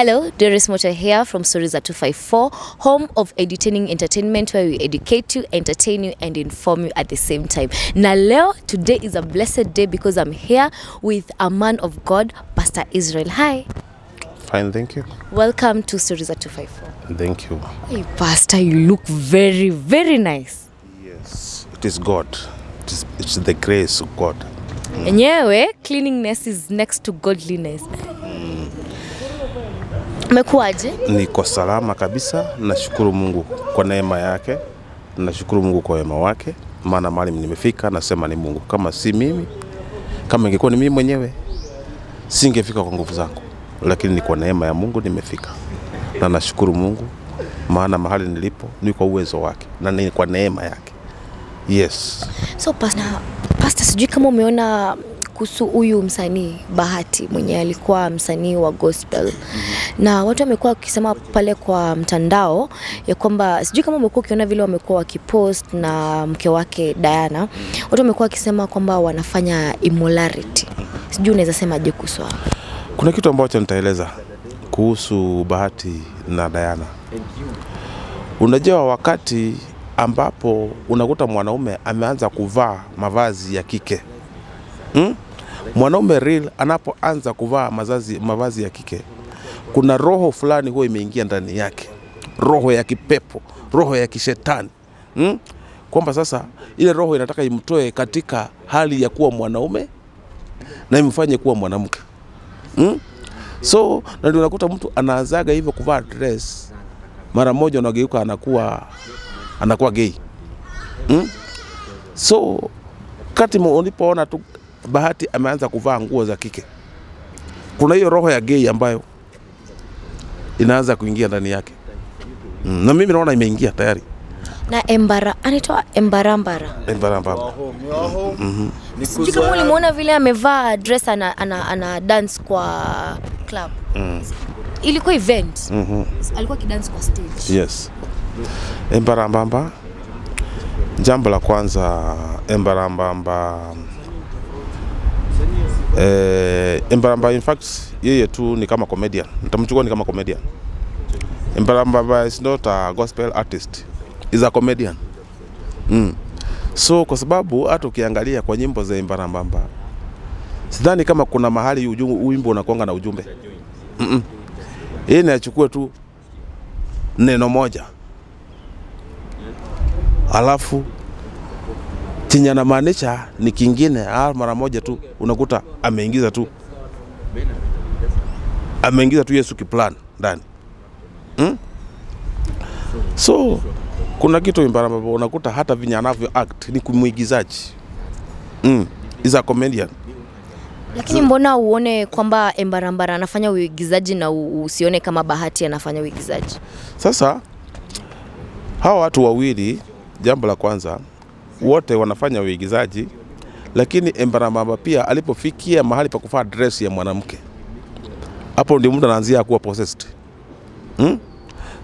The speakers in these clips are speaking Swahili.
Hello, Doris Motor here from Stories at 254, home of edutaining entertainment where we educate you, entertain you and inform you at the same time. Na leo, today is a blessed day because I'm here with a man of God, Pastor Israel. Hi, Fine, thank you. welcome to Stories at 254. Thank you. Hey, Pastor, you look very, very nice. Yes, it is God. It is, it's the grace of God. Mm. Enyewe, cleanliness is next to godliness. Umekuwaje? Niko salama kabisa. Nashukuru Mungu kwa neema yake, nashukuru Mungu kwa wema wake, maana mahali nimefika nasema ni Mungu. Kama si mimi, kama ingekuwa ni mimi mwenyewe, singefika kwa nguvu zangu, lakini ni kwa neema ya Mungu nimefika, na nashukuru Mungu, maana mahali nilipo ni kwa uwezo wake na ni kwa neema yake. Yes. So pastor, pastor sijui kama umeona kuhusu huyu msanii Bahati mwenye alikuwa msanii wa gospel na watu wamekuwa wakisema pale kwa mtandao ya kwamba sijui kama umekuwa ukiona vile wamekuwa wakipost na mke wake Diana, watu wamekuwa wakisema kwamba wanafanya immorality. Sijui unaweza sema je kuhusu? Kuna kitu ambacho nitaeleza kuhusu Bahati na Diana. Unajua, wakati ambapo unakuta mwanaume ameanza kuvaa mavazi ya kike hmm? Mwanaume real anapoanza kuvaa mazazi, mavazi ya kike, kuna roho fulani huwa imeingia ndani yake, roho ya kipepo, roho ya kishetani hmm? Kwamba sasa ile roho inataka imtoe katika hali ya kuwa mwanaume na imfanye kuwa mwanamke hmm? So na ndio unakuta mtu anaanzaga hivyo kuvaa dress, mara moja unageuka anakuwa anakuwa gay hmm? So kati ulipoona tu Bahati ameanza kuvaa nguo za kike, kuna hiyo roho ya gay ambayo inaanza kuingia ndani yake mm. Na mimi naona imeingia tayari Na Embara anaitwa Embarambara. Embarambamba. Sijui kama ulimuona vile amevaa dress ana, ana, ana dance kwa club. mm. Ilikuwa event. mm -hmm. Alikuwa kidance kwa stage. Yes. Embarambamba. Jambo la kwanza Embarambamba eh, Mbaramba in fact yeye tu ni kama comedian. Nitamchukua ni kama comedian. Mbaramba is not a gospel artist. Is a comedian. Mm. So kwa sababu hata ukiangalia kwa nyimbo za Embarambamba sidhani kama kuna mahali wimbo unakuanga na ujumbe. Mm-mm. Yeye ni achukue tu neno moja alafu chenye anamaanisha ni kingine, ah, mara moja tu unakuta ameingiza tu ameingiza tu Yesu kiplan ndani hmm? So kuna kitu Imbaramba unakuta hata vinye anavyo act ni kumwigizaji mm. is a comedian Lakini mbona uone kwamba Embarambara anafanya uigizaji na usione kama Bahati anafanya uigizaji? Sasa hawa watu wawili, jambo la kwanza, wote wanafanya uigizaji, lakini Embarambamba pia alipofikia mahali pa kuvaa dress ya mwanamke, hapo ndio mtu anaanzia kuwa possessed hmm?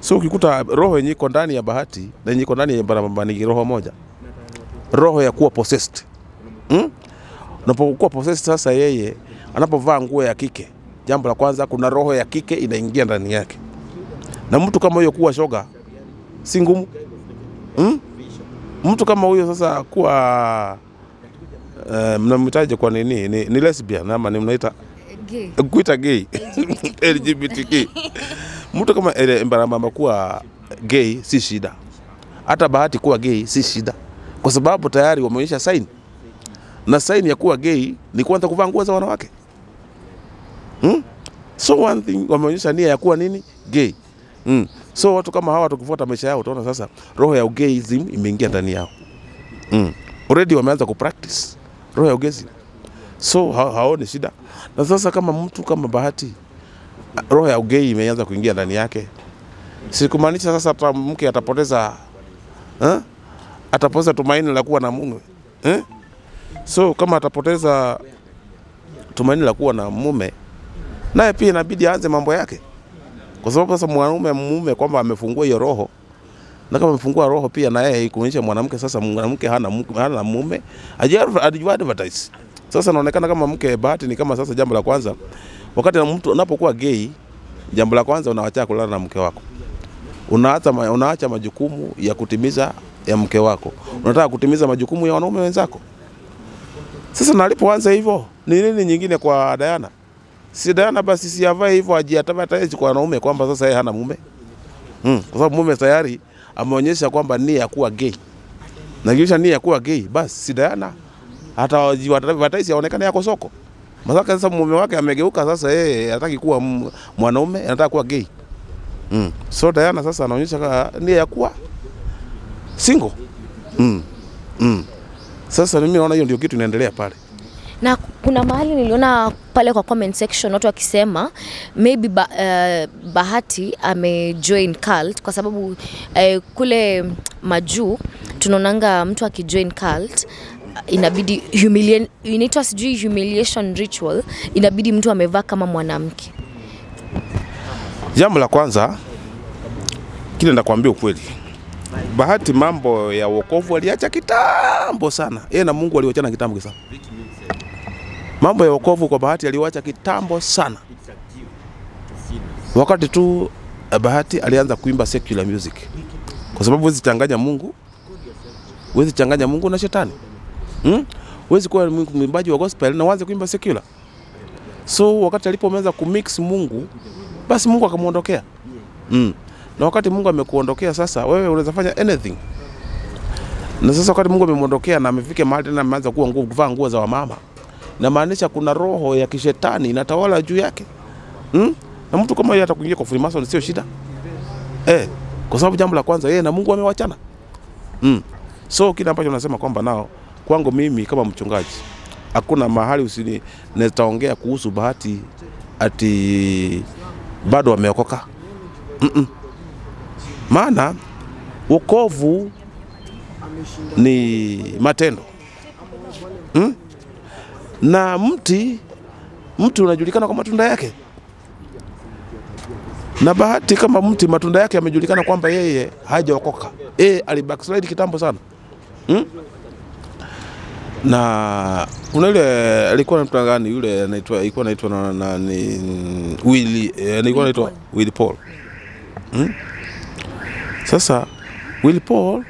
So ukikuta roho yenye iko ndani ya Bahati na yenye iko ndani ya Embaramaba ni roho moja, roho ya kuwa possessed hmm? Unapokuwa possessed, sasa yeye anapovaa nguo ya kike, jambo la kwanza, kuna roho ya kike inaingia ndani yake na mtu kama huyo kuwa shoga si ngumu hmm? Mtu kama huyo sasa kuwa uh, mnamhitaji kwa nini? Ni, ni lesbian ama ni mnaita gay. kuita gay? LGBTQ. Mtu kama ele- mbaramba kuwa gay si shida, hata Bahati kuwa gay si shida, kwa sababu tayari wameonyesha sign, na sign ya kuwa gay ni kuanza kuvaa nguo za wanawake. Hmm? So one thing wameonyesha nia ya kuwa nini? Gay. Mm. So watu kama hawa tukifuata maisha yao, utaona sasa roho ya ugeism imeingia ndani yao mm. Already wameanza kupractice roho ya ugeism, so ha haoni shida. Na sasa kama mtu kama Bahati, roho ya ugei imeanza kuingia ndani yake, sikumaanisha sasa hata mke atapoteza eh? atapoteza tumaini la kuwa na mume eh? So kama atapoteza tumaini la kuwa na mume, naye pia inabidi aanze mambo yake kwa sababu sasa mwanaume mume kwamba amefungua hiyo roho na kama amefungua roho pia na yeye ikuonyesha mwanamke sasa mwanamke hana, mume, hana mume advertise sasa naonekana kama mke Bahati ni kama sasa jambo la kwanza wakati na mtu unapokuwa gay jambo la kwanza unaacha kulala na mke wako, unaacha, unaacha majukumu ya kutimiza ya mke wako, unataka kutimiza majukumu ya wanaume wenzako. Sasa nalipoanza hivyo, ni nini nyingine kwa Diana? Si Diana basi si avae hivyo ajiatabataezi kwa wanaume kwamba sasa yeye hana mume mm, kwa sababu mume tayari ameonyesha kwamba nia ya kuwa gay na kisha nia ya kuwa gay, basi sidana hata advertise aonekane yako soko. Masaka sasa mume wake amegeuka sasa, yeye hataki kuwa mwanaume, anataka kuwa gay. Mm. So Diana sasa anaonyesha nia ya kuwa single. Mm. Mm. Sasa mimi naona hiyo ndio kitu inaendelea pale. Na kuna mahali niliona pale kwa comment section watu wakisema maybe ba, uh, Bahati amejoin cult kwa sababu uh, kule majuu tunaonanga mtu akijoin cult inabidi humiliation, inaitwa sijui humiliation ritual, inabidi mtu amevaa kama mwanamke. Jambo la kwanza kile nakwambia ukweli, Bahati mambo ya wokovu aliacha kitambo sana. Yeye na Mungu waliwachana kitambo sana. Mambo ya wokovu kwa Bahati aliwacha kitambo sana, wakati tu eh, Bahati alianza kuimba secular music, kwa sababu huwezi changanya Mungu, huwezi changanya Mungu na shetani hmm? Huwezi kuwa mwimbaji wa gospel na uanze kuimba secular. So wakati alipoanza kumix Mungu basi Mungu akamwondokea. Mm. Na wakati Mungu amekuondokea sasa, wewe unaweza fanya anything. Na sasa wakati Mungu amemwondokea na amefika mahali tena ameanza kuwa nguo kuvaa nguo za wamama, inamaanisha kuna roho ya kishetani inatawala juu yake. Mm? Na mtu kama yeye atakuingia kwa Freemason sio shida. Eh, kwa sababu jambo la kwanza yeye na Mungu amewachana Mm. So kile ambacho nasema kwamba nao kwangu mimi kama mchungaji hakuna mahali usini nitaongea kuhusu Bahati ati bado wameokoka. Mm-mm. Maana wokovu ni matendo mm? Na mti mti unajulikana kwa matunda yake, na Bahati kama mti matunda yake yamejulikana kwamba yeye hajaokoka, yeye alibackslide kitambo sana. Hmm? na kuna yule alikuwa anaitwa gani? Yule anaitwa alikuwa anaitwa na, na ni Willy eh, alikuwa anaitwa Willy Paul. Hmm? Sasa Willy Paul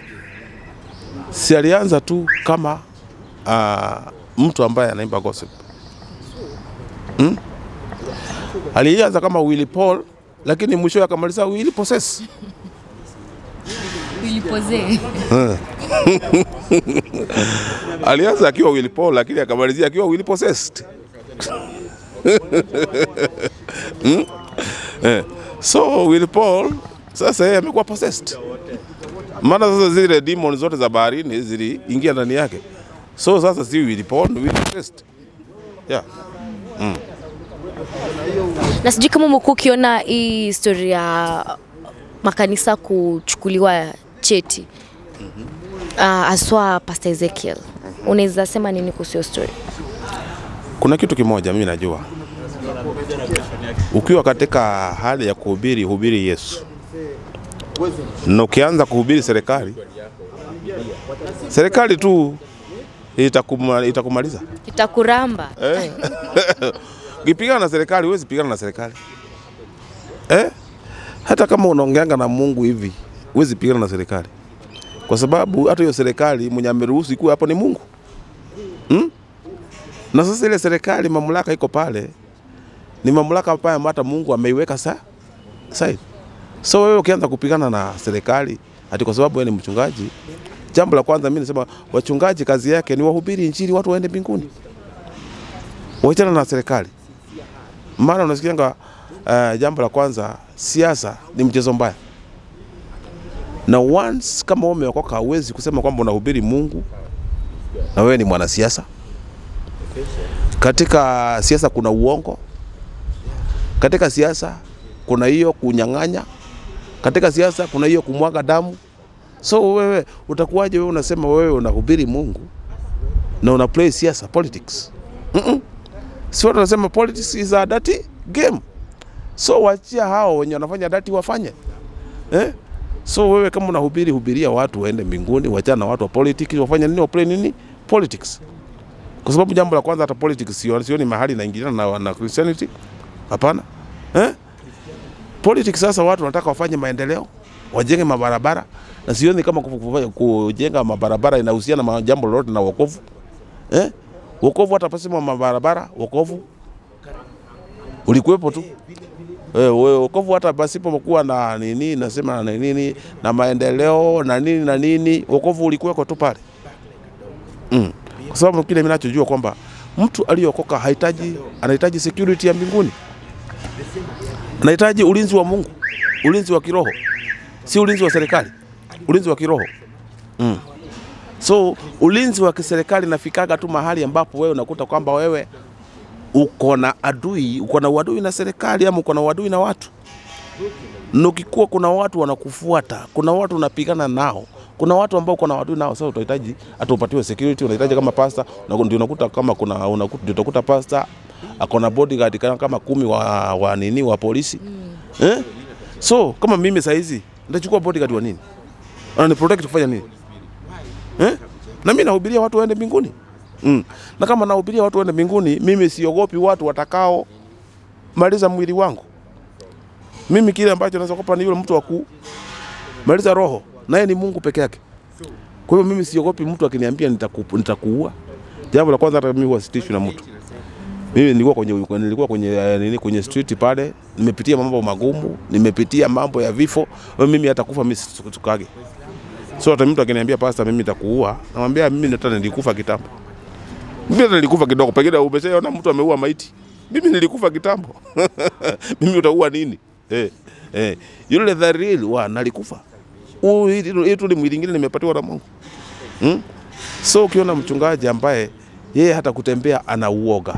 si alianza tu kama uh, mtu ambaye anaimba gospel hmm? Alianza kama Willy Paul lakini mwisho akamaliza Willy Possess. Willy Possess. Alianza akiwa Willy Paul lakini akamalizia akiwa Willy Possessed. hmm? eh. So Willy Paul sasa yeye amekuwa possessed, maana sasa zile demon zote za baharini ziliingia ndani yake, so sasa si we ni Willy Possessed. Yeah. Na sijui kama umekuwa ukiona hii story ya makanisa kuchukuliwa cheti mm -hmm. uh, aswa Pastor Ezekiel, unaweza sema nini kuhusu story? Kuna kitu kimoja mimi najua, ukiwa katika hali ya kuhubiri, hubiri Yesu, na ukianza kuhubiri serikali, serikali tu itakuma, itakumaliza. Itakuramba. Eh. Ukipigana na serikali huwezi pigana na serikali eh? Hata kama unaongeanga na Mungu hivi huwezi pigana na serikali, kwa sababu hata hiyo serikali mwenye ameruhusu ikuwe hapo ni Mungu hmm? Na sasa ile serikali mamlaka iko pale, ni mamlaka ambayo hata Mungu ameiweka sa side. So wewe ukianza kupigana na serikali ati kwa sababu wewe ni mchungaji, jambo la kwanza mimi nasema wachungaji kazi yake ni wahubiri injili, watu waende mbinguni waitana na serikali. Maana unasikianga uh, jambo la kwanza, siasa ni mchezo mbaya, na once kama wewe umeokoka, hauwezi kusema kwamba unahubiri Mungu na wewe ni mwanasiasa. Katika siasa kuna uongo, katika siasa kuna hiyo kunyang'anya, katika siasa kuna hiyo kumwaga damu. So wewe utakuwaje wewe unasema wewe unahubiri Mungu na una play siasa politics? Mm-mm. Si watu wanasema politics is a dirty game. So wachia hao wenye wanafanya dirty wafanye eh? So wewe kama unahubiri, hubiria watu waende mbinguni, wachana na watu wa politics, wafanye nini? Waplay nini? Politics. Kwa sababu jambo la kwanza, hata politics sio sioni mahali inaingiliana na, na Christianity. Hapana eh? Politics sasa watu wanataka wafanye maendeleo, wajenge mabarabara na sioni kama kujenga mabarabara inahusiana na jambo lolote na wokovu. Eh? Wokovu hata pasema mabarabara, wokovu. Ulikuwepo tu. Eh, we- wokovu hata pasipokuwa na nini nasema na nini na maendeleo na nini na nini, wokovu ulikuweko tu pale. Mm. Kwa sababu kile mimi nachojua kwamba mtu aliyokoka hahitaji, anahitaji security ya mbinguni, anahitaji ulinzi wa Mungu, ulinzi wa kiroho, si ulinzi wa serikali, ulinzi wa kiroho mm. So ulinzi wa kiserikali nafikaga tu mahali ambapo wewe unakuta kwamba wewe uko na adui, uko na uadui na serikali ama uko na uadui na watu Nukikuwa kuna watu wanakufuata, kuna watu unapigana nao, kuna watu ambao uko na wadui nao. Sasa utahitaji hata upatiwe security, unahitaji kama pasta, na ndio unakuta kama kuna unakuta, ndio utakuta pasta ako na bodyguard kama kumi wa, wa nini wa polisi mm. eh? So kama mimi saizi nitachukua bodyguard wa nini? Anani protect kufanya nini eh? Na mimi nahubiria watu waende mbinguni mm. Na kama nahubiria watu waende mbinguni, mimi siogopi watu watakao maliza mwili wangu mimi kile ambacho naweza kupa ni yule mtu wa kumaliza roho, naye ni Mungu peke yake. Kwa hiyo mimi siogopi mtu akiniambia nitakuua. Jambo la kwanza, hata mimi huwa sitishwi na mtu. Mimi nilikuwa kwenye nilikuwa kwenye eh, nini kwenye street pale, nimepitia mambo magumu, nimepitia mambo ya vifo. Wewe mimi hata kufa mimi situkage. So hata mtu akiniambia pastor, mimi nitakuua, namwambia mimi hata nilikufa kitambo. Mimi hata nilikufa kidogo, pengine umeshaona mtu ameua maiti. Mimi nilikufa kitambo. mimi utaua nini? Eh, eh. Yule the real wa nalikufa. Hii tu ni mwili mwingine nimepatiwa na Mungu. Hmm? So ukiona mchungaji ambaye yeye hata kutembea ana uoga,